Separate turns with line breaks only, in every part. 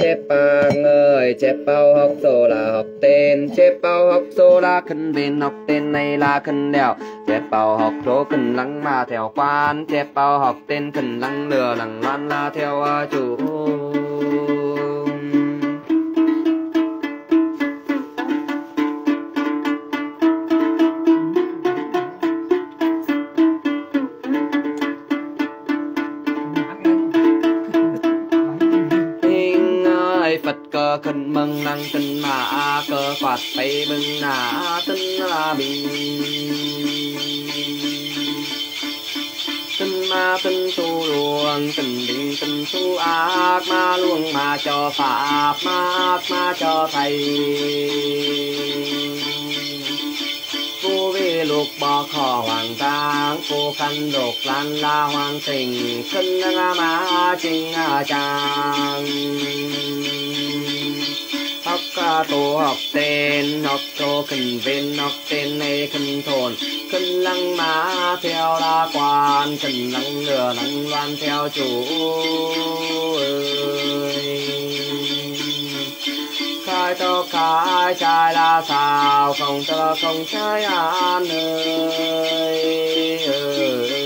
chép bang ơi chép bao học số là học tên. Chép bao học số là khẩn bên học tên này là khẩn đèo. Chép bao học số khẩn lăng mà theo quan. Chép bao học tên khẩn lăng lừa lăng loan là theo à, chủ. Khẩn mừng năng tinh mà cơ phật tây bưng nà tinh là bình. Tinh ma tinh tu luồng tinh định tinh tu ác ma luồng ma cho pháp ma ác ma cho thầy. Cô vi lục bỏ khó hoàng tang cô khăn đột lan la hoàng tình khân nga ma chinh chàng ca tổ học tên học cho khẩn viên học tên này khẩn thôn khẩn lăng má theo la quan khẩn lăng lửa lăng loan theo chủ ơi khai cho khai trai là sao không cho không trai an ơi, ơi.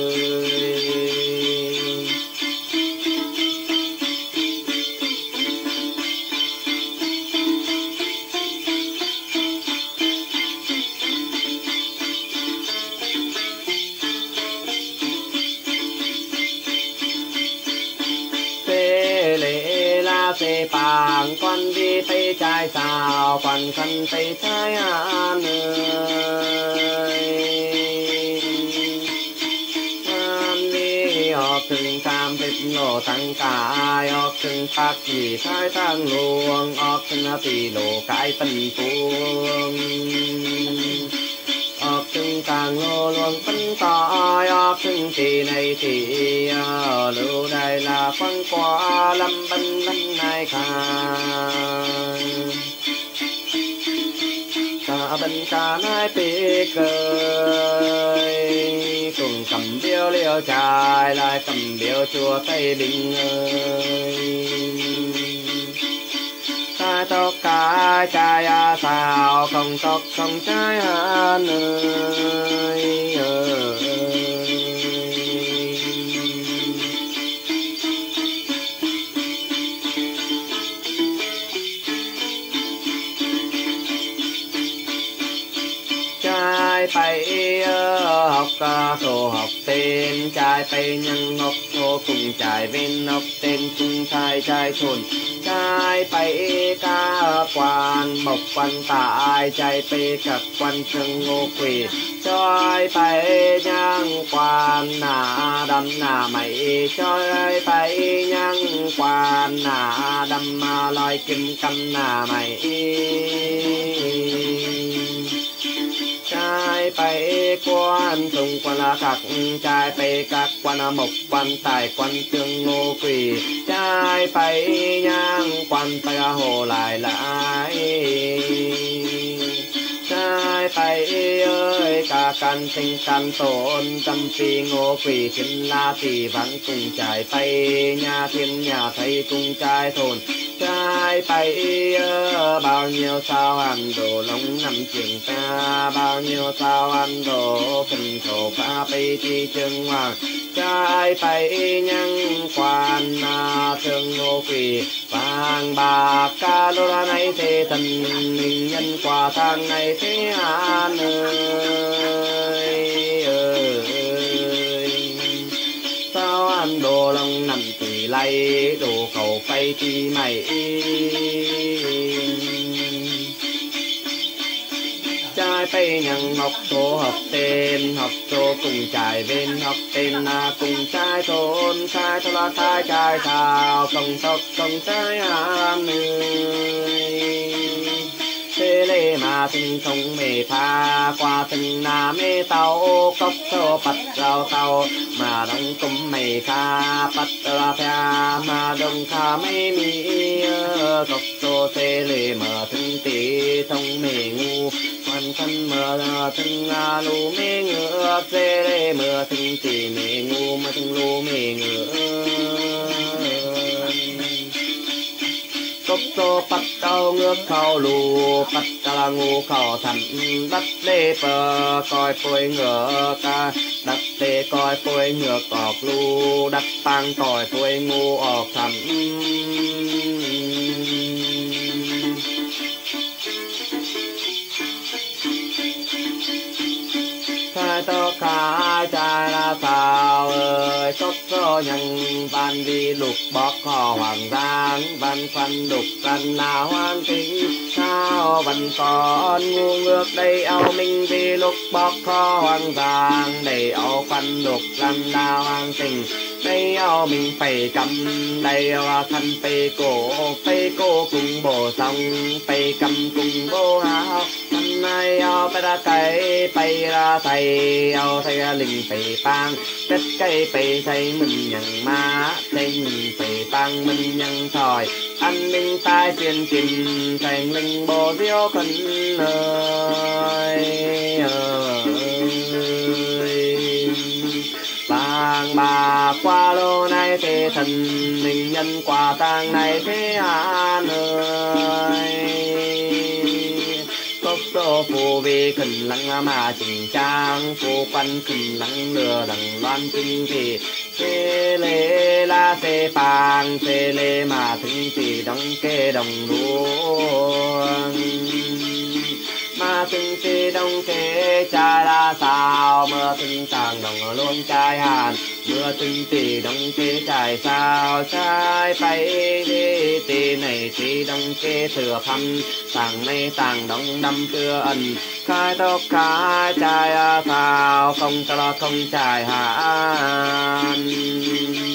ปั่นกันไปชายหาเนยงานนี้ออกถึงตามติดโลตั้งกาย ออกถึงภาคที่ท้ายทางหลวง ออกถึงตีโลกายเป็นปวงออกถึงกลางโลหลวงปันตายออกถึงที่ในที่รู้ได้ละฟังกว่าลำบันลันนายคา bên cả nai bị cười. Cùng cầm biêu liêu trai lại cầm biêu chùa tây bình ơi. Ta tóc cái trai à sao không tóc không trai à anh ơi ờ. ายไปยังนกโงกุ่งจ่ายเป็นนกเต็นจุงชายชายชนชายไปเอกากวานบกวันตาอายใจไปกับวันเชิงโงกวีจอยไปยังควานหนาดำหนาไม่จอยไปยังควานหนาดำมาลอยกินกันหนาไม่ trai bay quan trùng quan là các trai bay, các quan mộc quan, tài quan tương ngô quỷ trai bay nhang, quan bay hồ lại lại trai bay ơi cả căn sinh căn tổn tâm phi ngô quỷ thiên la tỷ vắng cùng trai bay, nhà thiên, nhà thầy cùng trai thôn trai bay bao nhiêu sao ăn đồ lông nằm trường ta bao nhiêu sao ăn đồ kinh thổ pha bay chi chân hoàng trai bay nhân quan na thương ngô quỳ vàng bạc ca lô la này thế thần linh nhân quả thang này thế an ơi, ơi sao ăn đồ lòng nằm tỷ lay đồ ปีใหม่เองจ่ไปยังหอกโตหอกเต็มหอกโตกุ้งจ่ายเป็นหอกเต็มนากุ้งจ่ายโทนชายทลาทายจ่ายสาวส่งศพส่งใจหามือ khẩu phay thì mày trai bay nhận học số học tên học số cùng trai bên học tên là cùng trai thôn trai thôn là trai trai sao không tóc không trai an ơi thế lê mà tình không mê pha qua tình na mê tàu cốc sô bắt rau tàu mà đông cung mê kha bắt ra pha mà đông kha mê mi cốc sô thế lê mà tình tí thông mê ngu quan thân mờ thân a lu mê ngựa thế lê mờ tình tí mê ngu mà tình lu mê ngựa cốc tô bắt cao ngước khâu lù bắt ca ngu khâu thầm đất lê bờ coi phôi ngựa ca. Đất tê coi phôi ngựa cọp lù đất tăng coi phôi ngu ọt thầm tô ca cha la sao ơi sốt số nhân văn vi lục bọc họ hoàng giang văn phân lục văn là hoan tính sao văn con ngu ngược đây ao minh vi lục bọc họ hoàng giang đây ao phân lục văn là hoan tình đây ao mình phải cầm đây ao thân phải cổ phải cổ cùng bồ xong phải cầm cùng bồ hào nay ao bay ra cây bay ra thầy. Ao thầy ra linh phải bang tất cây bay thầy mình nhận má. Thầy mình phải bang mình nhận thòi. Anh minh tai truyền kim thành linh bồ diêu khẩn ơi bang bà qua lô này, thế thần mình nhân quả tang này, thế an ơi số phù vi khẩn lăng mà chỉnh trang phù quan khẩn lăng lừa đằng loan kinh thì thế lê la thế pang thế lê mà thính thì đóng kê đồng luôn ถึงสีดงเทชาลาสาวเมื่อถึงต่างดงลวงใจหานเมื่อถึงตีดงเทใจสาวชายไปดีตีในสีดงเกเสือพันต่างในต่างดงดำเตืออันคายตกขายใจสาวคงกระคงใจหาน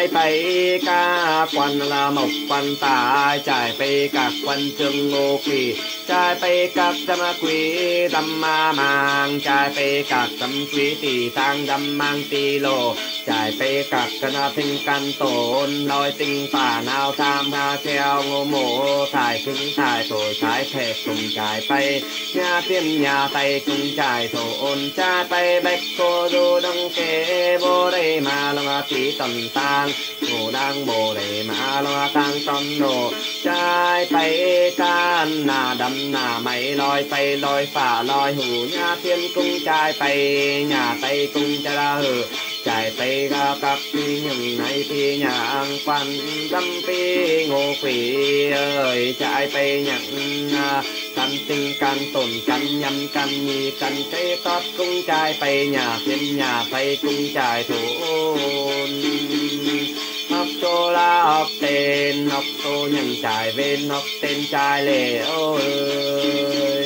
来北嘎关啦毛关大寨北嘎关正我给。Mà thinh thì đóng kê cha la sao mưa thinh tàng đồng luôn trai hàn mưa thinh thì đóng kê trai sao trai bay đi tì này thì đóng kê thừa thăm tàng nay tàng đóng đâm chưa ẩn khai tóc khai trai sao không cho lo không trai hàn trai bay ca quan là một quan tài trai bay các quan trường ngô kỳ trai bay các tâm quý tâm ma mang trai bay các tâm quý tỷ tăng tâm mang tỷ lô trai bay các cana thinh căn tổn lôi tinh phả nào tham ha treo ngô mộ thải cứng thải tội thái thể cùng trai bay nhà tiên nhà tay cùng trai thổ trai bay bách cô du đông kế vô đây mà lòng tí tầm tang ngô đang bồ đề mà lo tăng tâm đồ trai bay can nà đâm nà mày loi bay loi phả, loi hủ nhà thiên cung trai bay nhà tay cung cha ra hử. Trai bay ga các phi nhung này phi nhà ăn quan tâm phi ngô quỷ ơi. Trai bay nhận căn à, tinh căn tổn căn nhâm căn nhì căn cây tót cung trai bay nhà thiên, nhà bay cung trai thủ tô la học tên học tô nhân trải bên học tên trai lệ ơi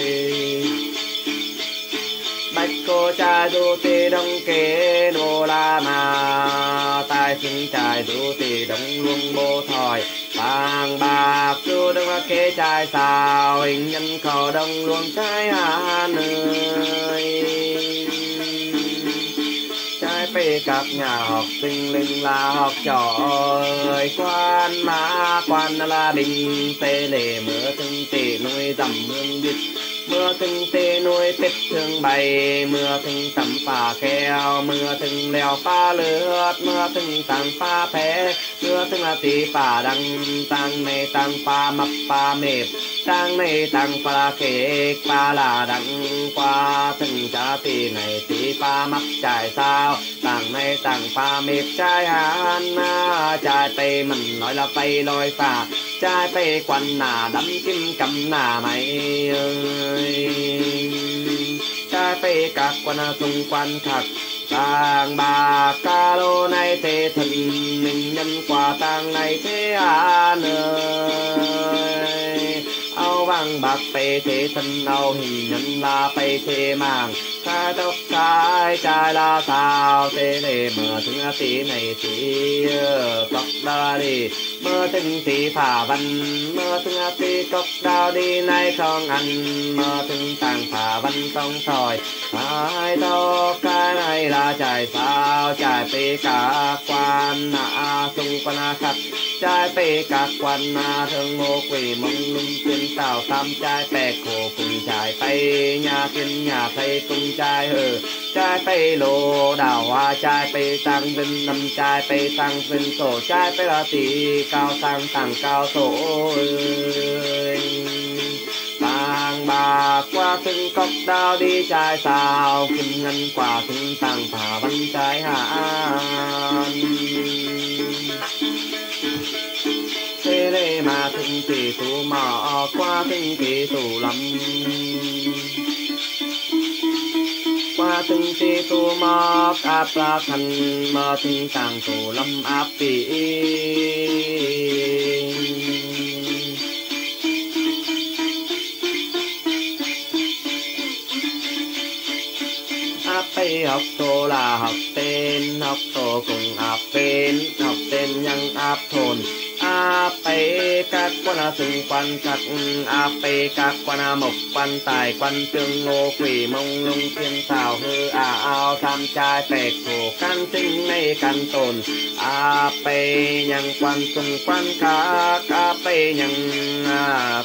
bạch cô cha du tì đông kế đô la mà tai sinh trai du tì đông luông bô thòi. Vàng bạc du đông kế trai sao hình nhân khẩu đông luông trai hà nơi. Các nhà học sinh linh là học trò ơi. Quan mã quan là đình, tê lệ mưa từng tê nuôi dầm hương เมื่อถึงเตนวยเป็ดถึงใบ เมื่อถึงตำป่าแก้ว เมื่อถึงแล้วป้าเลือด เมื่อถึงต่างป้าแพ้เมื่อถึงอาตีป่าดังตังในตังป่ามับป่าเมบตังในตังปลาเขกปลาลาดังกว่าถึงจะตีในตีป่ามับจ่ายสาวตัางในตังป่าเมบจ่ายหานหนาจ่ายไปมันลอยละไปลอยป่า trai tây quanh nà đấm kim cầm nà mày trai tây các quan xung quanh thật tàng bà ca lô này thế thần mình nhân quả tàng này thế à nơi áo vàng bạc tê thế thân, áo hình nhân la bay thế màng ca tóc khai trai la sao thế này mở thứ tí này thì ờ, tóc đa đi. เมื่อถึงสีผ่าวัน เมื่อถึงอาตีกกดาวดีในคลองอัน เมื่อถึงต่างผ่าวันต้องซอยหายตอกกายในลาใจสาวใจปีกาควันนาสุปนาคัดใจปีกาควันนาถึงโมกุยมงลุมเป็นเต่าทำใจแปกโคกุงใจไปหญาเป็นหญาไทยกุงใจเออ trai bay lô đào hoa, trai bay tăng vinh năm, trai bay tăng vinh tổ, trai bay là tỷ, cao tăng tăng cao tổ tàng bà qua thân cốc đao đi trai sao kinh ngân quả thân tàng thả văn trai hạ thế lê mà thân tỷ thủ mỏ, qua thân tỷ thủ lắm tinh si tu ma mò áp la thân ma tinh tàng thủ lâm áp tỷ áp tây học tô là học tên học tô cùng áp tên học tên nhân áp thôn áp tây các quan xung quan các a pe các quan mộc quan tài quan tương ngô quỷ mông lung thiên xào hư à ao tham trai tệ khổ can tinh nay can tồn a pe nhân quan xung quan các a pe nhân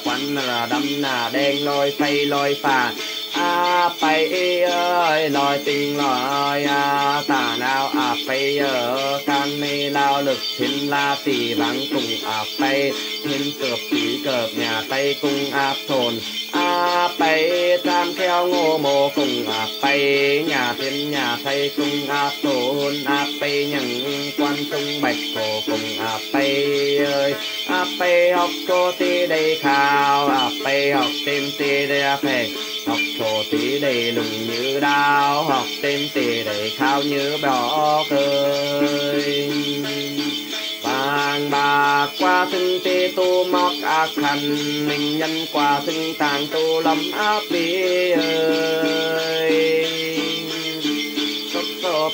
quan là đâm là đen lôi phay lôi phà a bay ơi lòi tình lòi a tà nào a bay ơ can mi lao, lực thiên la tỷ vắng cùng a bay thiên cược tỷ cược nhà tây cung áp thồn a bay tam theo ngô mô cùng a bay nhà thiên nhà tây cung áp thồn a bay nhận quan trung bạch cổ cùng a bay ơi. A bay học cô ti đây khao. A bay học tim ti đây a học thổ tí đầy lùng như đao học tên tỉ đầy khao như bó cười vàng bạc qua thân tê tu mọc ác khăn mình nhân qua thân tàng tu lắm áp bi ơi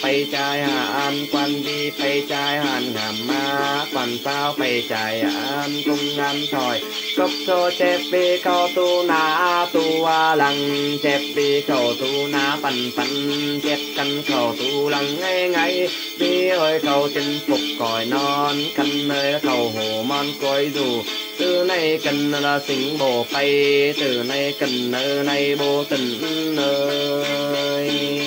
bay chạy an, quan đi bay chạy hàn ngầm ma quan sao bay chạy an, cung an thỏi cốc cho chép bi câu tu na tu a lăng, chép bi câu tu na phần phần chép căn câu tu lăng ngay ngay. Bi ơi câu chinh phục còi non căn nơi câu hồ mon cõi dù. Từ nay cần là sinh bồ bay từ nay cần nơi này bồ tình nơi.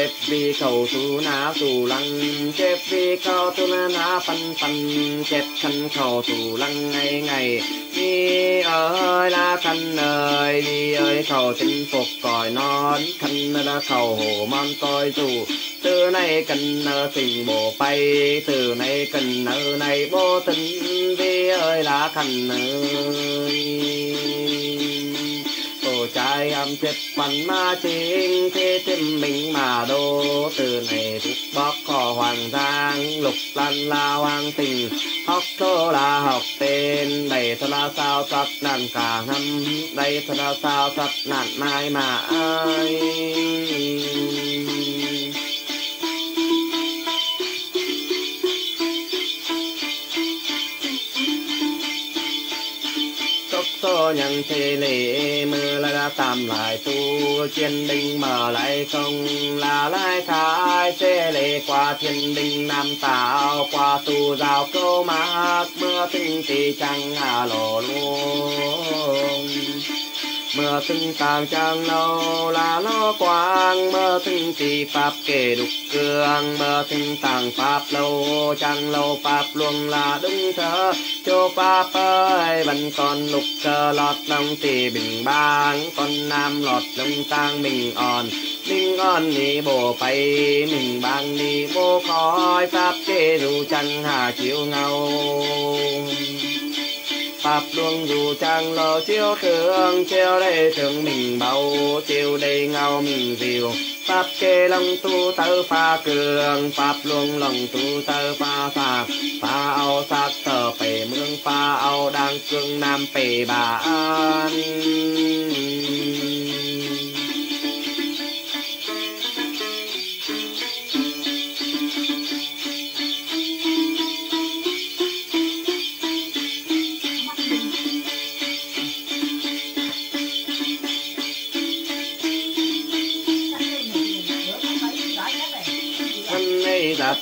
Chép vi cầu tu na tu lăng. Chép vi cầu tu na na phân phân chép khăn cầu tu lăng ngày ngày. Đi ơi la khăn ơi, đi ơi cầu chinh phục còi non. Khăn là cầu hồ man coi dù. Từ nay cần nợ tình bộ bay. Từ nay cần nợ này bố tình. Đi ơi là khăn ơi. Tổ trai âm chết phần ma chính thế thêm mình mà đô từ này thúc bóc kho hoàng giang lục lan la hoàng tình học thô là học tên đây thật là sao thật nạn cả năm đây thật là sao thật nạn mai mà ai số nhân thế lệ mưa la la tam lại tu thiên đình mở lại không là lại khai thế lệ qua thiên đình nam tạo, qua tu giáo câu mát mưa tinh tì chẳng à lộ luôn mưa từng tàng trang lâu là lo quang mưa từng tì pháp kể đục cương mưa từng tàng pháp lâu trang lâu pháp luôn là đứng thơ cho pháp ơi, vẫn còn lục cơ lọt lòng tì bình bang, con nam lọt lòng tang mình on mình on đi bộ bay mình bang đi bộ khói, pháp kê dù chẳng hà chiếu ngầu pháp luân dù chẳng lo chiếu thương chiếu đây thương mình bầu chiếu đây ngao mình diều pháp kê long tu tơ pha cường, pháp luân lòng tu tơ pha xa. Pha ao sát tờ bể mương, pha ao đang cương nam bể bà an.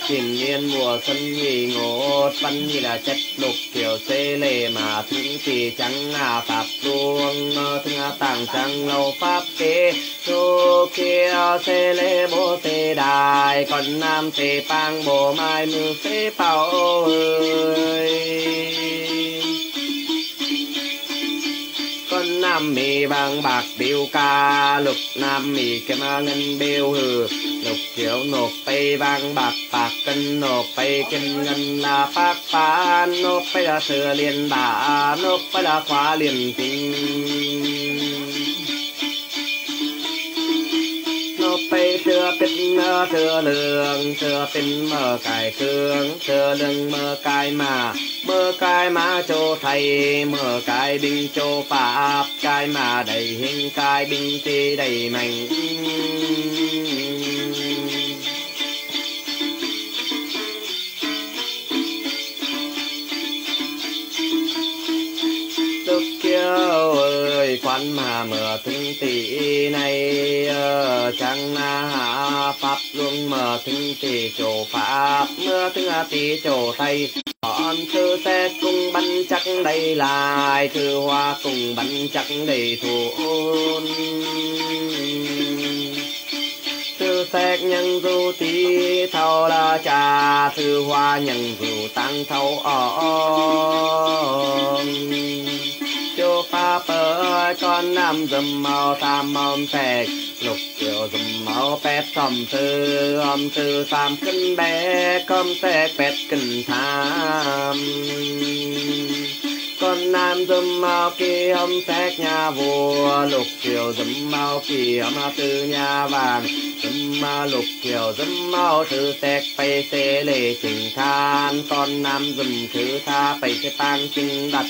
Cây niên mùa xuân nhì ngột văn như là chất lục kiểu xê lệ mà thứng thì trắng à pháp luông thương tàng trắng lâu pháp kế chu kia xê lệ bố xê đài còn nam xê pang bồ mai mưu xê bao ơi con nam mì vàng bạc biểu ca lục nam mì kem ngân biểu hừ lục kiểu nộp tây vàng bạc bạc cân nộp bay kim ngân là bạc phá nộp bay là sửa liền bả nộp bay là khóa liền tình nộp bay sửa pin mơ thừa lường thừa bên mơ cải cương thừa lưng mơ cải mà mơ cải mà cho thầy mơ cải binh cho pháp cài mà đầy hình cài binh thì đầy mạnh văn mà mở thương tỷ này ờ, chẳng na pháp luân mở thương tỷ chỗ pháp. Mưa thương tỷ chỗ tây, còn thư xe cùng bắn chắc đây lại, thư hoa cùng bắn chắc đầy thủ thư xe nhân du tí thâu la cha thư hoa nhân du tăng thâu on chu pa pơ con nam dùm màu tam mong sẹt lục kiểu dùm màu pet thầm thư âm thư tam kinh bé com sẹt pet kinh tham. Con nam dùm màu kỳ âm sẹt nhà vua, lục kiều dùm màu kỳ âm tư nhà vàng. Dùm màu lục kiều dùm màu thứ sẹt bay xê lệ trình than. Con nam dùm thứ tha bay xê tan trình đặt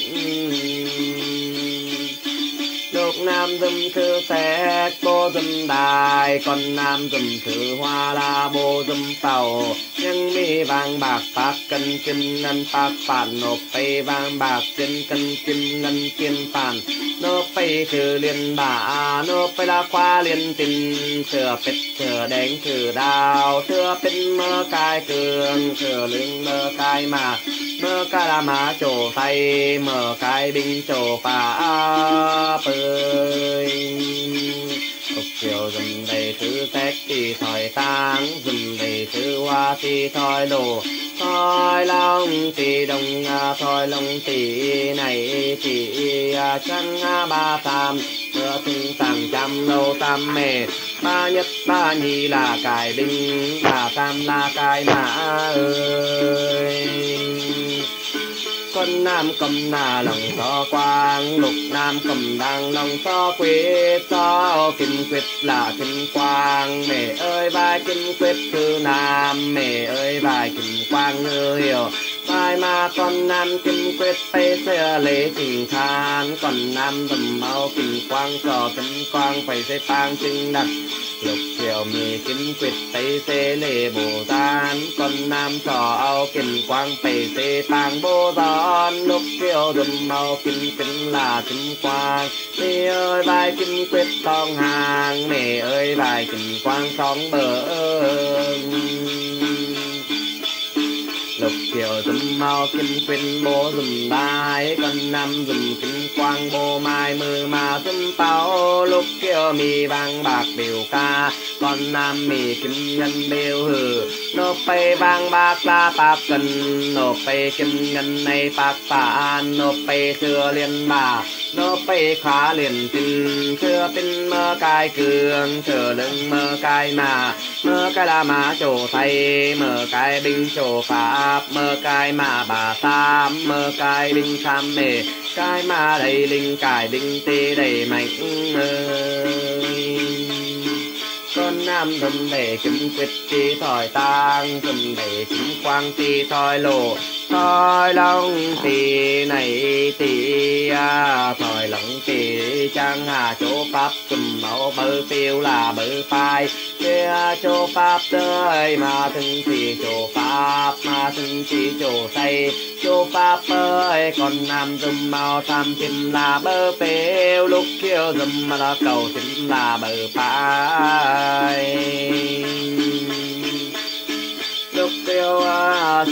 lục nam dùm thư xét cô dùm đài, con nam dùm thư hoa la bô dùm tàu. Nhân mi vàng bạc bạc cân kim ngân, phát phản, nộp tây vàng bạc trên cân kim ngân, kim phản. Nộp tây thư liên bà, nộp tây la khoa liên tình thừa phết thừa đánh thừa đào. Thừa pết mơ cai cường. Thừa lưng mơ cai mà mơ ca la má chỗ tay mơ cai binh chỗ phá Cục chiều dùm đầy thứ tết thì thỏi tang dùm đầy thứ hoa thì thỏi đồ thỏi long thì đồng à, thỏi long thì này, thì à, chân à, ba tam. Mưa thương tàng trăm lâu tam mề, ba nhất, ba nhì là cải binh, ba tam là cải mã ơi con nam cầm nà lòng to quang, lục nam cầm đăng lòng to quyết to kim quyết là kim quang, mẹ ơi vai kim quyết từ nam. Mẹ ơi vai kim quang ngư hiểu vai mà con nam kim quyết tây xe lễ trình than. Còn nam dầm mau kim quang trò kim quang, phải xe tang trinh đặt lục triều mì kim quyết tây xe lễ bồ tán. Con nam trò ao kim quang, phải xe tang bồ tán. Lục triều dầm mau kim kim là kim quang. Mẹ ơi vai kim quyết tòng hàng. Mẹ ơi vai kim quang song bờ ơi kiều dùm mau kinh quyên bố dùm đai con năm dùm kinh quang bố mai mưa mà dùm tao. Lúc kiều mì vàng bạc biểu ca, con nam mì kim ngân biểu hử. Nộp bay vàng bạc la bạc cần, nộp bay kim ngân này bạc phá nộp bay xưa liền bà. Nộp bay khá liền tin xưa tin mơ cai cường thừa lưng mơ cai mà mơ cái la má chỗ thay, mơ cái binh chỗ pháp, mơ cái ma bà tam mơ cái binh tham mê, cái ma đầy linh cải binh tê đầy mạnh ơi con nam dùm để kim quyết chi thỏi tang dùm để kim quang chi thỏi lộ thời long tì này tì à thời long tì chẳng hà chỗ pháp dùm mẫu bự phiêu là bự phai. Kia à, chỗ pháp tới mà thân thì chỗ pháp, mà thân thì chỗ say chỗ pháp ơi, còn nam dùm màu tham tim là bơ phiêu. Lúc kêu dùm mà là cầu tim là bự phai tiêu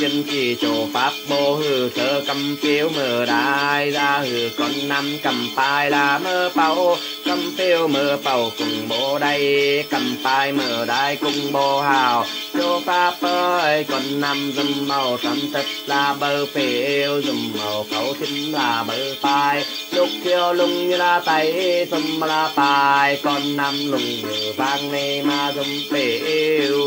chân à, chỉ chỗ pháp bồ hư thơ cầm phiếu mờ đại ra hư con năm cầm bài là mơ bao cầm phiếu mơ bao cùng bồ đây, cầm bài mờ đại cùng bồ hào. Chỗ pháp ơi, con năm dùm màu trầm thật là bơ phiếu dùm màu cầu thính là bơ phai. Lúc thiếu lung như là tay dùm là phai. Con năm lùng như vang nê mà dùm phiếu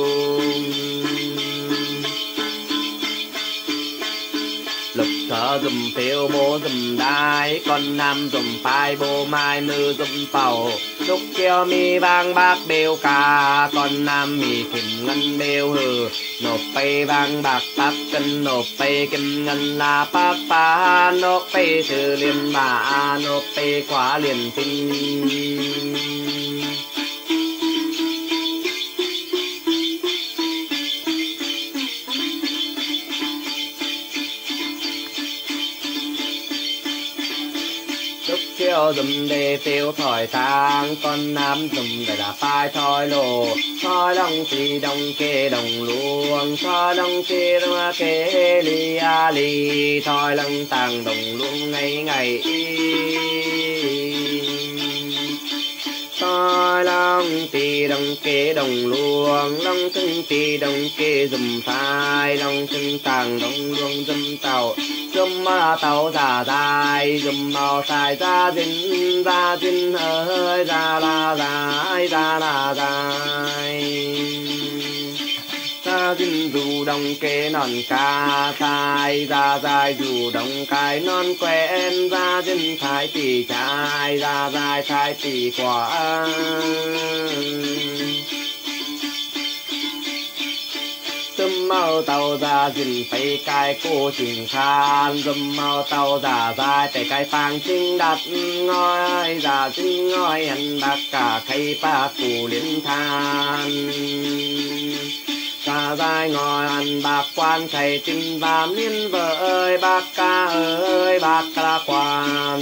thở dùm phiêu bố dùm đai, con nam dùm phai, bố mai nữ dùm tàu lúc kêu mi vang bác bêu ca, con nam mi kim ngân bêu hừ. Nộp bay vang bạc bác cân, nộp bay kim ngân là bác ba nộp bay thư liền bà, nộp bay quá liền tinh tiêu dùm đi tiêu thỏi tang. Con nam dùm để là phai thoi lồ thoi đông tì đồng kê đồng luông. Thoi đông tì đồng kê li a li. Thoi lăng tàng đồng luông ngày ngày thoi long tì đồng kê đồng luông long thân tì đồng kê dùm phai long thân tàng đồng luông dùm tàu. Dùm mà tàu giả dài dùm màu xài ra dính ra dính ơi ra la dài ra la dài dinh dù đồng kê non ca sai ra dài dù đồng cái non quen ra dinh thái tỷ trai ra dài thái tỷ quả dâm mau tàu ra dình phải cái cô trình khan dâm mau tàu ra ra tại cái phang chính đặt ngôi ra chính ngôi anh đặt cả khay ba phủ liên than dài ngồi ăn bạc quan thầy tin và liên vợ ơi, bác ca ơi, bác ca quan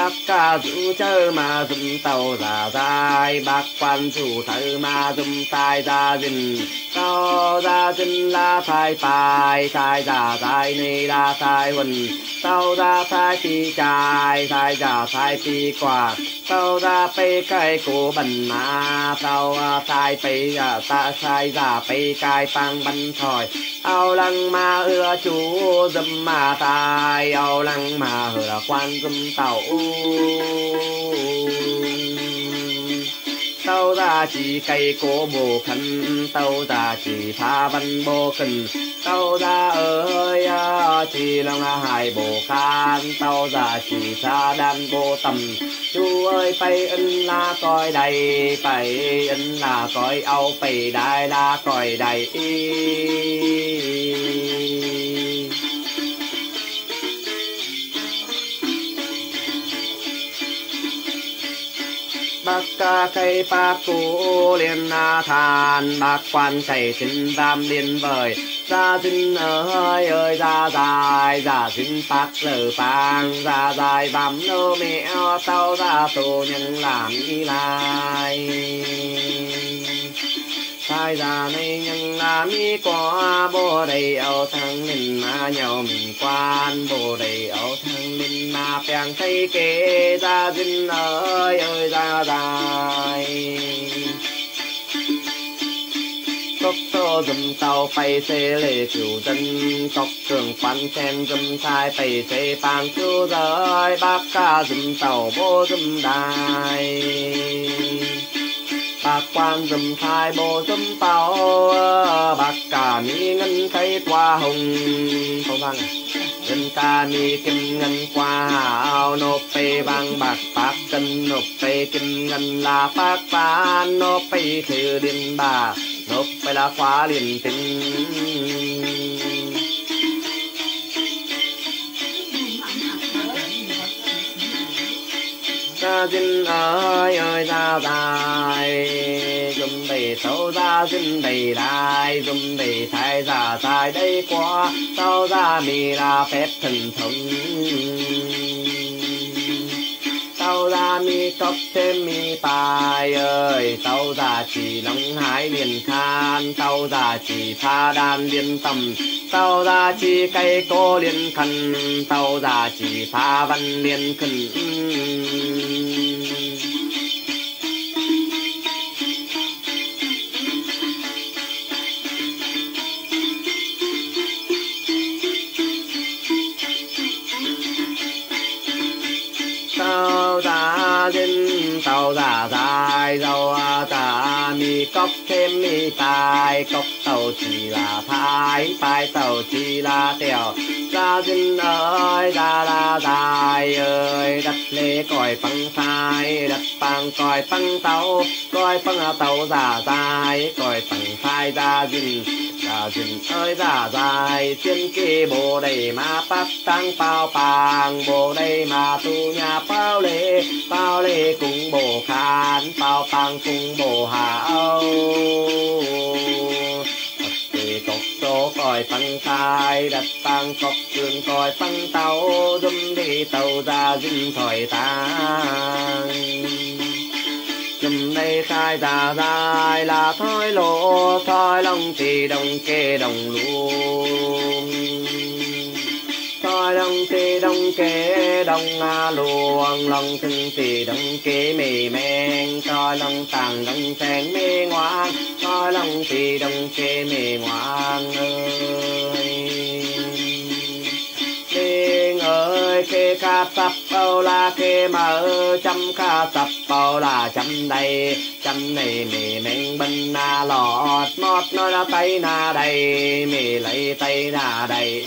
bác ca dù chớ mà dùng tàu giả dài bác quan chủ thơ mà dùng tai ra dình. Tàu ra dình là thai bài thai giả dài này là thai huần. Tàu ra thai phi chài thai giả thai phi quả tàu ra bê cây cổ bẩn mà, tàu thai bê ta, thai giả bê cây tăng bẩn thỏi ao lăng ma ưa chú dâm mà thai ao lăng mà hửa quan dâm tàu tâu ra chỉ cây cổ bồ khăn tâu ra chỉ pha văn bồ cần. Tâu ra ơi à, chỉ lòng hai bồ can tâu ra chỉ xa đan bồ tầm. Chú ơi bay ân là coi đầy bay ân là coi âu bay đại là coi đầy. Bác ca cây pa cú liên na than bạc quan chạy xin tam liên vời. Ra xin ơi ơi ra dài ra xin bạc lờ phang. Ra dài bám nô mẹ, tao ra tù nhân làm đi lai sai ra này nhân là mi qua bồ đầy áo thăng linh mà nhau mình quan. Bồ đầy áo thăng linh mà bèn thấy kế ra dinh ơi ơi ra dài. Tốc tô dùm tàu phải xe lệ chủ dân tốc trường quan xem dùm sai phải xe bàn chú rơi bác ca dùm tàu bố dùm đài bạc quan dùm thai bồ dùm tàu bạc cả mi ngân thấy qua hồng. Không vâng thằng ngân ca mi kim ngân qua ao, nộp bê vang bạc bạc cân nộp bê kim ngân là bạc bạc nộp bê thư điện bà, nộp bê là khóa liền tình. Ra xin ơi ơi ra dài. Dùng đầy sâu ra xin đầy đại dùng đầy thái ra dài đây quá. Sau ra mì là phép thần thông sau ra mi cốc thêm mi tài ơi. Tàu già chỉ nóng hái liền khan tàu già chỉ pha đan liên tâm. Tàu già chỉ cây cô liên khăn tàu già chỉ pha văn liên khẩn. Dinh tàu già cốc thêm mi tài cốc tàu chỉ là thái phái tàu chỉ là tiểu ra dinh ơi, ra la dài ơi, đất lê còi băng phai, đất băng còi băng tàu, còi băng tàu già dài, còi băng phai ra dinh ra dinh ơi, ra dài tiên kỳ bồ đầy ma bắt tăng bao bàng bồ đầy ma tu nhà bao lê bao lê cùng bồ khan bao bằng cùng bồ hà thì cọc số còi băng tai đặt tăng cọc trường coi phăng tàu dùm đi tàu ra dinh thổi tang dùm đây khai già dài là thôi lộ thôi lòng thì đồng kê đồng luôn đông tê đông kê đông a luồng lòng thương thì đông kê mì men coi lòng tàng đông sen mê ngoan coi lòng thì đông kê mì ngoan ơi ơi kê ca sập bao la kê mở chăm ca sập bao la chăm đây chăm này mì men bên na lọt mót nói là tay na đây mì lấy tay na đây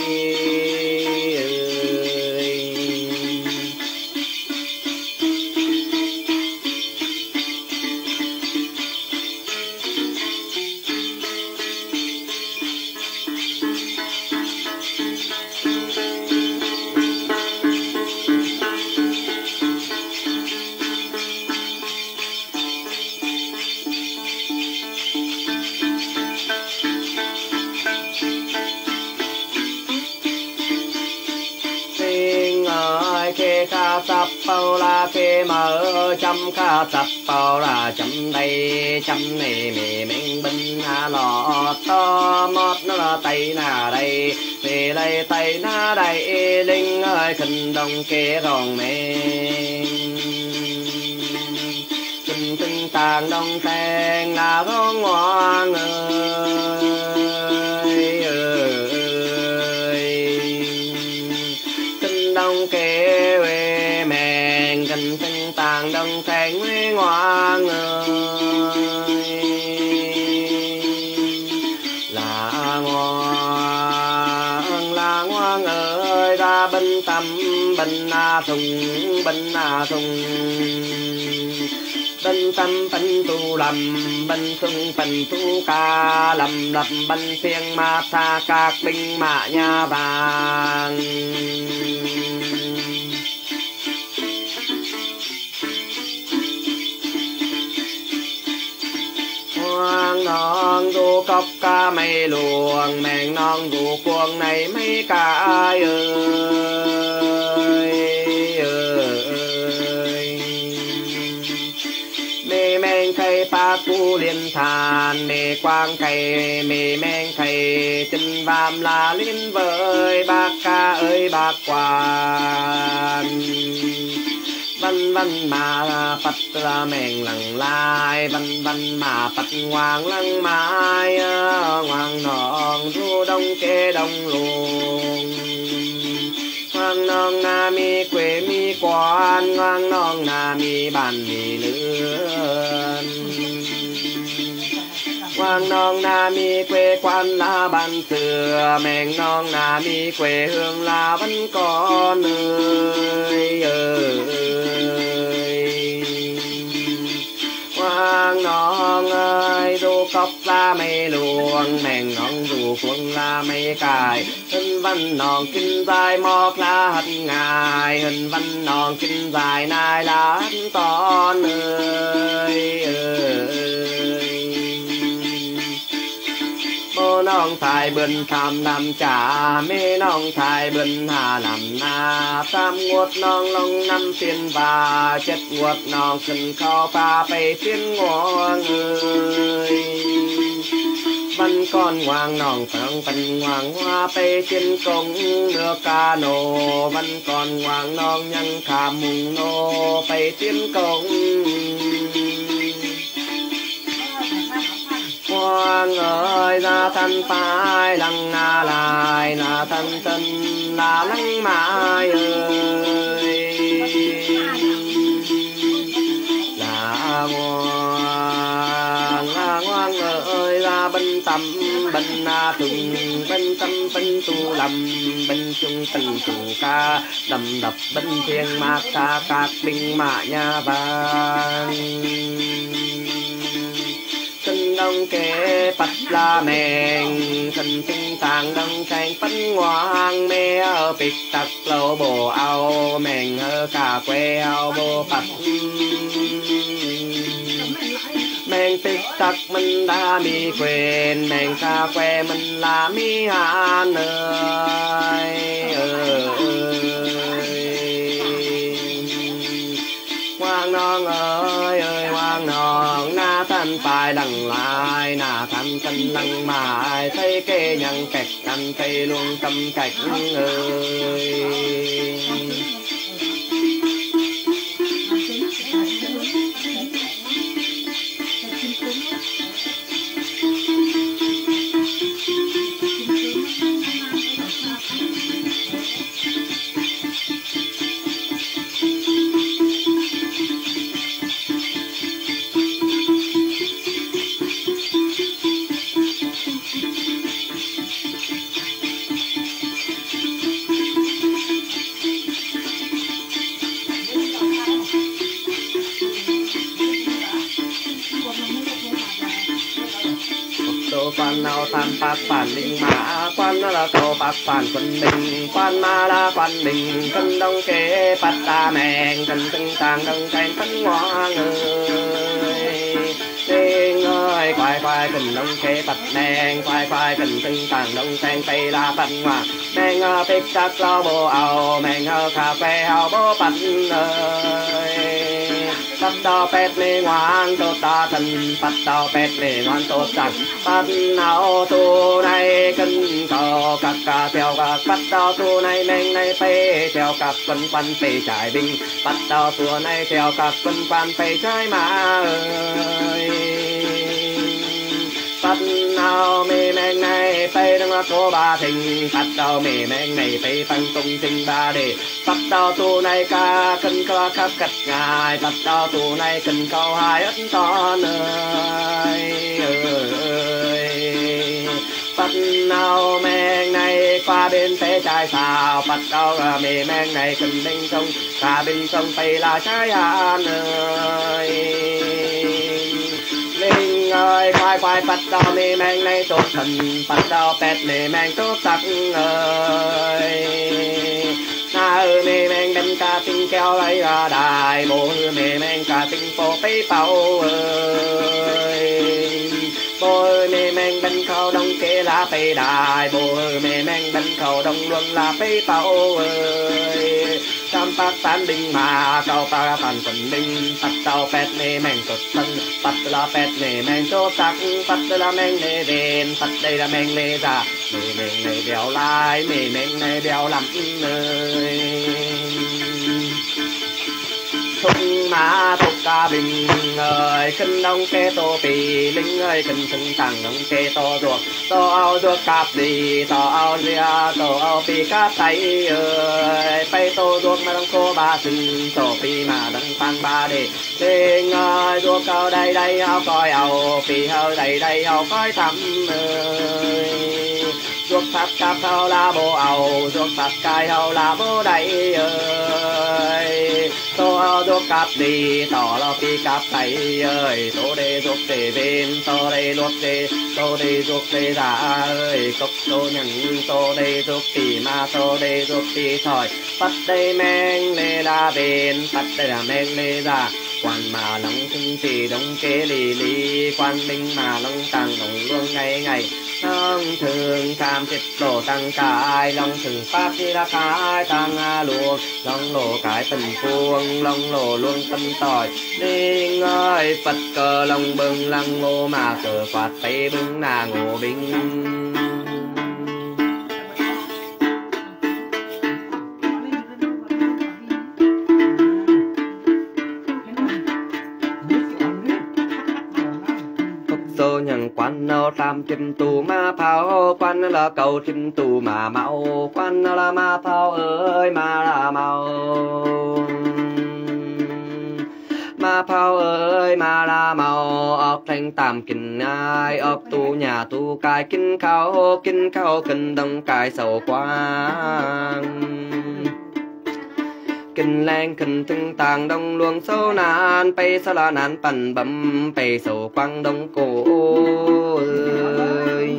bao la kê mở chăm ca sập bao là chăm đây chăm này mì mình bên hà lọ to. Mót nó là tay na đây về đây tay na đây linh ơi, khinh đồng kê rong men tình tình tàng đông sen là rong ngoan ơi bình tâm bình na thùng bình na thùng bình tâm bình tu lầm bình thùng bình tu ca lầm lầm bình phiên ma tha các binh mạ nhà vàng. Non du cốc ca mây luồng, mèn non du cuồng này mấy ca ơi ơi. Mê men khay pa cu liên than mê quang khay mê men khay tinh vam là liên vơi bạc ca ơi bạc quan văn văn mà phật là mèn lằng lai. Văn văn mà phật hoàng lăng mai Hoàng nọn ru đông kê đông luồng. Hoàng non na mi quê mi quan Hoàng non na mi bàn mi nữ mang non na mi quê quan la ban xưa Mèn non na mi quê hương là vẫn con ơi ơi. Quang non ơi du cốc la mê luồng. Mèn non du quân la mê cài. Hình văn non kinh dài mọc la hạt ngài. Hình văn non kinh dài nai là to ơi ơi. น้องชายเบิ่นคำนำจ่าแม่น้องชายเบิ่นหานำนาสามงวดน้องลงนำเสียนบาเจ็ดงวดน้องขึ้นเข้าป่าไปเสียนงวงเอ้ยบันก้อนวางน้องฟังปันวางว่าไปเชียนกงเรือกาโนบันก้อนวางน้องยังขามุงโนไปเชียนกง quang ơi ra thân phai lăng na lại na thân tinh là lăng mai ơi. Là ngoan là ngoan ơi ra bên tâm, bên na tùng, bên tâm, bên tu lầm, bên chung tình tu ca, đầm đập bên thiên ma ca, các binh mạ nhà vàng đông kế bạch la mèn. Sinh sinh tàng đông sang bánh ngoan mê ở bịt tật lô bồ ao mèn ở cà quê ao bồ bạch mèn bịt tắc mình đã mi quên mèn cà quê mình là mi hà ơi. Ừ. non na thân phải đằng lại na thân thân lăng mài thấy kê nhận kẹt anh thấy luôn tâm kẹt ơi. tô bác phản định mã quan là cầu bác phản quân bình. Quan ma la quan bình thân đông kế bát ta mèn cân tinh tàng đông thành thân hoa người, Tinh ơi quay quay cần đông kế bát mèn quay quay cần tinh tàng đông thành tây la bát hoa, mèn ơ bích sắc lo bồ ao mèn ơ cà phê hào bố bát ơi ปัตตาเป็ดเลงังโตตาทันปัตตาเป็ดเลงังโตตันปัตนาโอตูในกันเกากักกาเตียวกักปัตตาตูในแมงในเปเตียวกักปันปันไปจายบิงปัตตาตัวในเตียวกักปันปันไปจายมาเอ้ย đầu mê men này phê đừng là số ba thình. Bắt đầu mê men này phê phân tung thình ba đề. Bắt đầu tu này ca cân ca khắp cắt ngài. Bắt đầu tu này cân câu hai ất to nơi. Ơi bắt đầu men này qua bên thế trái sao bắt đầu mê men này cân bên sông. Cả bên sông phê là trái an ơi ơi khoai khoai bắt đầu mê men này tốt thần bắt đầu pet mê men tốt tắc ơi na ư mê men đem ca tinh keo lấy ra đài bộ ư mê men ca tinh phố bấy bao ơi. Bộ ư mê men bên khâu đông kê là bê đài bộ ư mê men bên khâu đông luôn là bấy bao ơi tam bát tán đinh mà cao ta bàn quần đinh. Tắt cao pet nê men tốt thân. Bắt là pet nê men tốt tắc bắt là men nê đền bắt đây là men nê già. Mê men nê đèo lai. Mê men nê đèo lắm nơi. Thung mà thung ca bình ơi khinh đông kê tô bì linh ơi khinh thân tặng ông kê tô ruột. Tô ao ruột cạp đi tô ao ria, tô ao bì cá tay ơi. Bay tô ruột mà đông cô ba sừng tô bì mà đông tăng ba đi linh ơi ruột cao đây đây ao coi ao bì hơi đây đây ao coi thăm ơi. Ruột phát cạp hao la bố ao, ruột phát cài hao la bố đây ơi tô ao ruột cạp đi, tỏ lo pi cạp tay ơi. Tô đê giúp đề bên, tô đê luộc đê tô đê giúp đê giả ơi. Cốc tô nhận tô đê giúp tì ma, tô đê giúp tì thỏi. Bắt đây men lê la bên, bắt đây là men lê giả quan mà long thương chỉ đông kế lì lì. Quan minh mà long tàng đồng luôn ngày ngày. Long thường tham chết lộ tăng cài long thường pháp đi ra cài tăng a luộc long lộ cải tình phuông long lộ luôn tâm tỏi. Đi ngơi phật cờ long bừng lăng ngô mà cờ quạt tay bưng nà ngô binh. Quan nô tam chim tu ma phao quan là cầu chim tu mà mau, quan là ma phao ơi ma là mau. Ma phao ơi ma la mau, ốc thanh tam kinh ai, ốc tu nhà tu cai kinh khao kinh khao kinh đông cai sầu quang kinh lang kinh từng tàng đông luồng sâu nan bay sa la bẩn bấm bay sầu quang đông cổ ơi.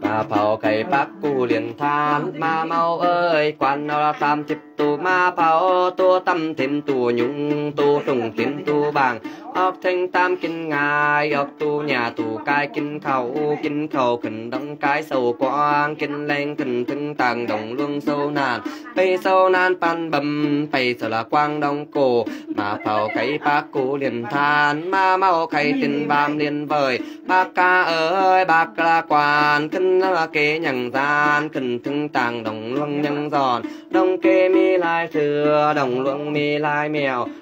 Bà phao cây bác cụ liền than, ma mau ơi, quan nó tam chip tu, ma phao tu tâm thiên tu nhung tu trùng thiên tu bàng ấp thanh tam kinh ngài ốc tu nhà tù cai kinh khẩu kinh khẩu kinh động cái sâu quang kinh lên kinh thân tàng đồng luân sâu nàn, tây sâu nàn pan bầm tây sâu là quang đông cổ. Mà phàu cây bác cụ liền than mà mau cây tình bam liền vời. Bác ca ơi bác là quan kinh là kế nhằng gian kinh thân tàng đồng luân nhân giòn. Đồng kê mi lai thừa đồng luân mi lai mèo.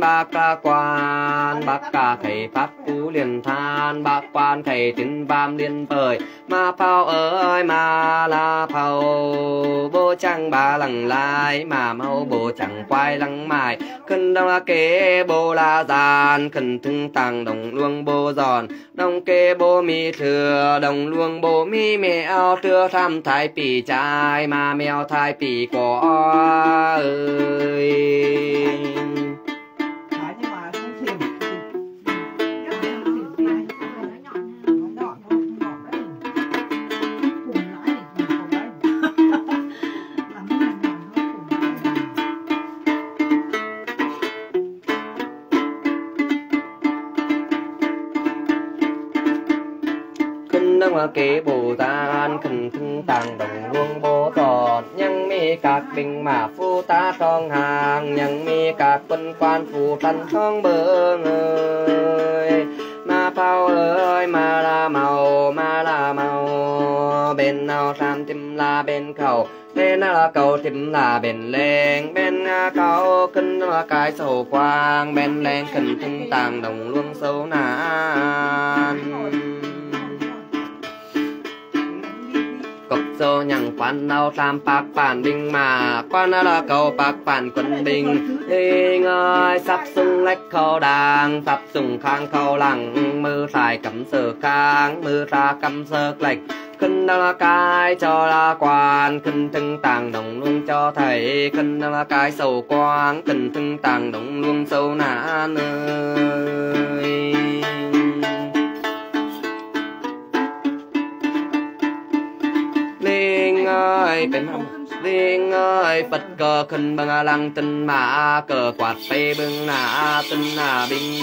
bác ca, quan bác ca, thầy pháp cú liền than. Bác quan, thầy tin vam liên bời ma phao ơi ma la phao. Bố chẳng ba lằng lai. Mà mau bố chẳng quay lăng mài khẩn đông là kế bố la giàn khẩn thương tàng đồng luông bố giòn. Đồng kế bố mi thừa. Đồng luông bố mi mèo thừa tham thái pì trai. Mà mèo thái pì có ơi. kế bồ tát khẩn thân tàng đồng luông bố tọt nhân mi các bình mà phu ta trong hàng nhân mi các quân quan phù thân trong bơ người ma phao ơi ma la màu ma la màu, bên nào sam tim là bên khẩu, bên là cầu tim là bên lên bên cầu cân là cái sầu quang, bên lên khẩn thân tàng đồng luông sâu nà. So nhằng quan nào tam bạc bản bình mà. Quan là cầu bạc bản quân bình đi ngơi, sắp sung lách khâu đàng, sắp sung khang khâu lặng mưa xài cầm sờ khang mưa ra cầm sờ lệch. Kinh là cái cho là quan kinh thân tàng đồng luôn cho thầy. Kinh là cái sầu quang kinh thân tàng đồng luôn sâu nã nơi. Ơi bên ơi phật cờ khinh bằng à, lăng tinh mà à, cờ quạt tây bưng nà tinh nà binh.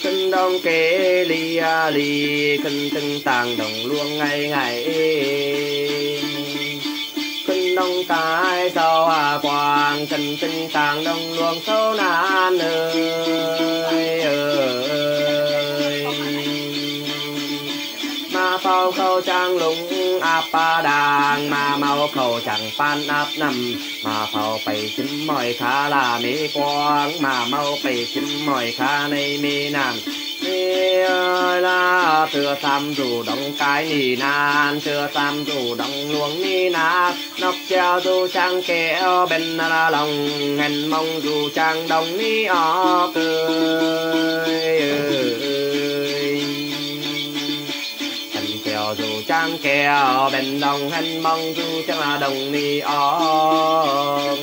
Khinh đông kê li a à, li khinh tinh tàng đồng luôn ngày ngày. Khinh đông cái sau hà quang khinh tinh tàng đồng luôn sâu nan ơi ơi. Ma khâu trang lùng áp ba đàng, mà mau khâu chẳng phan áp nằm mà phao bay chim mỏi khá là mê quang mà mau bay chim mỏi khá này mê nàng là chưa tam dù đóng cái nì nan chưa tam dù đóng luồng nì na nóc treo dù trang kéo bên là lòng hèn mong dù trang đồng nì ó cười kéo kèo bên đồng hình mong chú trang là đồng ni o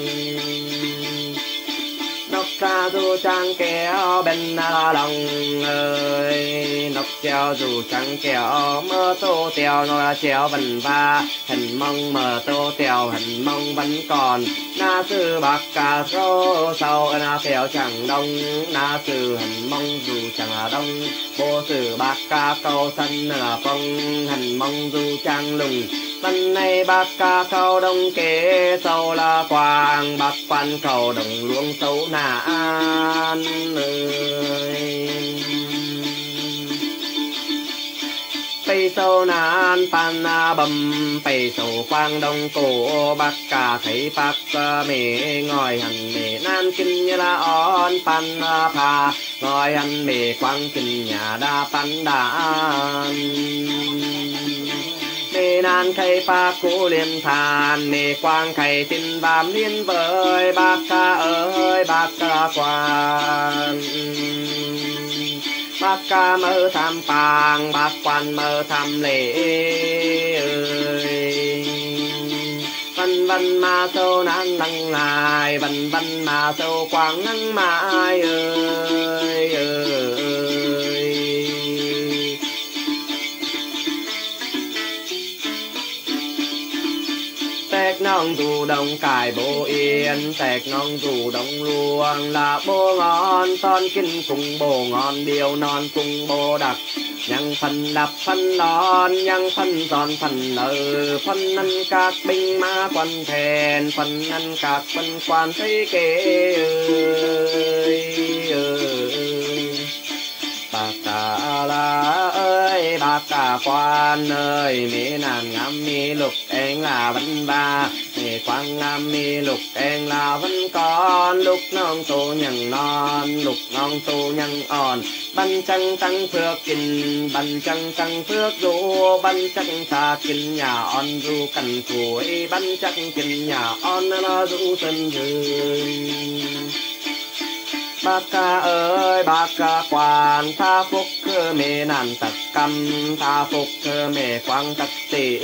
dù du kéo bên à, lòng ơi nóc treo dù trắng kéo, mơ tô tèo nó treo à, vần va. Hình mong mơ tô tèo, hình mong vẫn còn. Na sư bạc cà rô sau na tèo chẳng đông. Na sư hình mong dù chẳng đông. Bố sư bạc ca câu sân là phong. Hình mong dù chẳng lùng văn này bác ca khâu đông kế sâu là quang, bác quan khâu đồng luông sâu nà an tây sâu nà pan na bầm tây sâu quang đông cổ, bác ca thấy bác mẹ ngồi hẳn mẹ nan kinh như là on pan na pa ngồi hẳn mẹ quang kinh nhà đa pan đàn mê nan khay pa cú liên than, mê quang khay tin bám liên với bác ca ơi, bác ca quan. Bác ca mơ tham pàng bác quan mơ tham lễ ơi. Văn văn ma sâu nan năng ngài văn văn ma sâu quang năng mai ơi ơi. Đông cài bộ yên, tẹt non dù đông luồng là bố ngon, son kinh cùng bồ ngon điều non cùng bồ đặc. Nhang phần đập phân non nhang phần giòn, phần lờ phân ăn các binh ma quan thèn phân ăn các phân quan thấy kê ơi ơi. Bạc cả la ơi bạc cả quan ơi mỹ nàng ngắm mỹ lục, em là vẫn ba quang nam mi, lục đen là vẫn con lúc non tu nhân non, lục non tu nhân on. Ban chân tăng phước kinh ban chân tăng phước du ban chân xa kinh nhà on du cần tuổi ban chân kinh nhà on nó du sân dương bác ca ơi, bác ca quan, tha phúc cơ mê nan tật cầm tha phúc cơ mê quang tật tỷ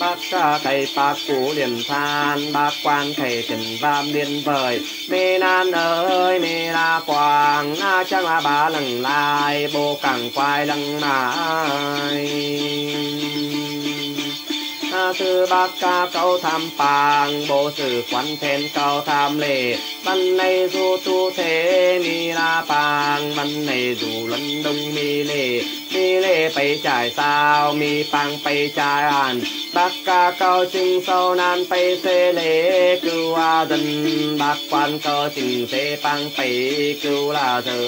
bác ca thầy bác cũ liền than. Bác quan thầy tình vam liên vời. Mê nan ơi mê la quang na chẳng là ba lần lai, bố càng quay lần mãi. Sư bác ca câu tham pàng bộ sử quan thêm câu tham lệ. Văn này du tu thế mi la pàng văn này du luân đông mi lệ. มีเล่ไปจ่ายสาว มีปังไปจ่ายอันบักกาเกาจึงเศานานไปเซเลกูวาดันบักควันก็จึงเซปังไปกูลาเธอ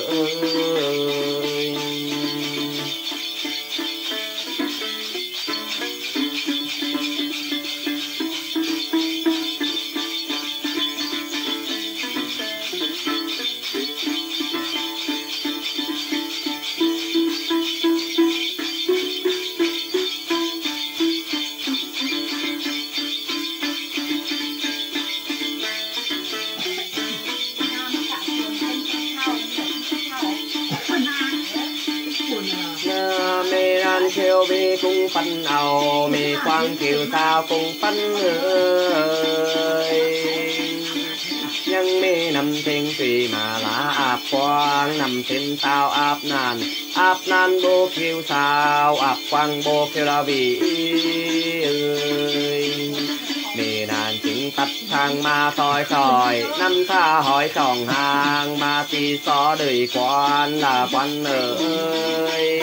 chiều xa kiều sao phân ơi. Nhân mi nằm thiên tùy mà lá áp quang nằm thiên sao áp nan áp nan bô kiều sao áp quang bô phiêu la vị ơi. Mì nàn chính tắt thang ma soi soi năm tha hỏi sòng hàng ma ti so đời quan là quan ơi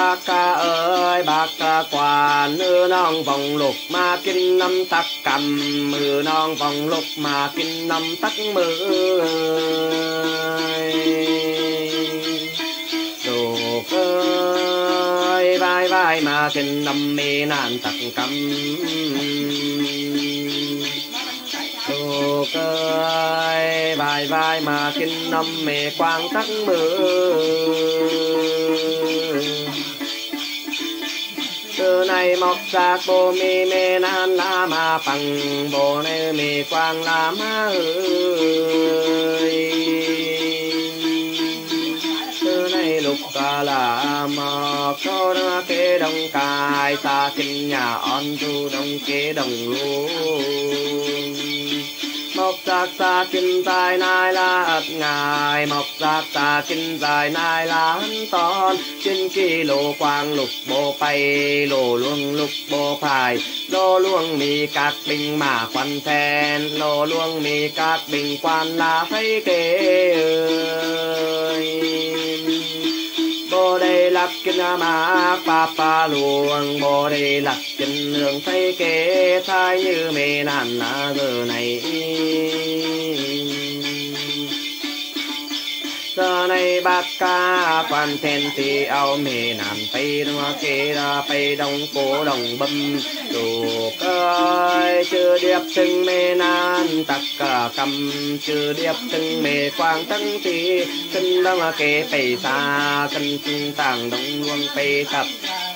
bạc ca ơi bạc ca quà ư non vòng lục ma kinh năm tắc cầm. Mư non vòng lục ma kinh năm tắc mư lục ơi, vai vai ma kinh năm mê nan tắc cầm. Ơi, vai vai mà kinh năm mê quang tắc mưa
từ này mọc
ra bồ mi mê nan la ma bằng bồ nê mi quang la ma ơi. Từ này lục ca la ma có ra kê đông cài, ta kinh nhà on du đông kê đồng luôn giác xa kinh tài nai la ất ngài, mọc giác xa kinh tài nai la hắn ton kinh kỳ lô quang lục bộ bay lô luông lục bộ phải lô luông mi các bình mà quan then lô luông mi các bình quan là thấy kê ơi bồ đề lạc kinh ma pa pa luồng bồ đề lạc kinh hương thấy kế thai như mê nan na giờ này sơ này bác ca quan thiên thì ao mê nan tây nó kê ra tây đông cố đồng bâm. Đồ ơi chưa điệp từng mê nan, tắc cả cầm chưa điệp từng mê quang tăng thi kinh đông kê tây xa kinh kinh tàng đông luông tây thập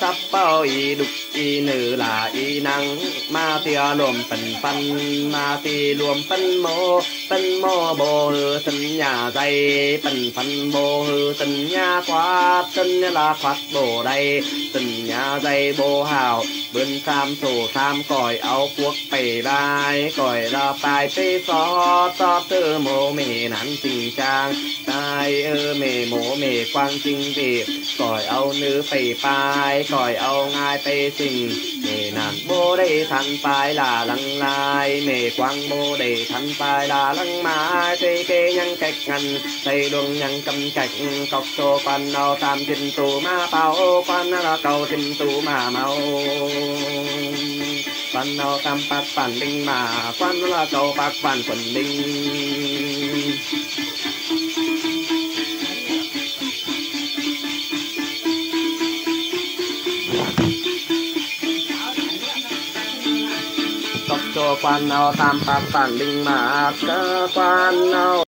sắp bao y đục y nữ là y năng ma tia luồm phần phân ma ti luồm phân mô. Phân mô bồ hư thân nhà dây phần phân bồ hư thân nhà quá thân là quát bồ đây thân nhà dây bồ hào bươn sam thủ tham còi, áo quốc bày bài còi, ra bài tê xó xó tư mô mê nắn tình trang. Tai ơ mê mô mê quang trinh vị, còi áo nữ bày bài còi áo ngai tê sinh mê nắn bô đây thân bài là lăng lai mê quang bô đây thân bài là lăng mai. Tê kê nhân cách ngăn tây luồng nhân cầm cách cọc cho quan áo tam trình tù ma bao, quan là cầu trình tu ma mau. Quan no tam bạc phản linh mà quan là cầu bạc phản quần linh. Tóc cho quan nào tam bạc phản linh mà cơ quan nào